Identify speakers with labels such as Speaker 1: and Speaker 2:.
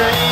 Speaker 1: train.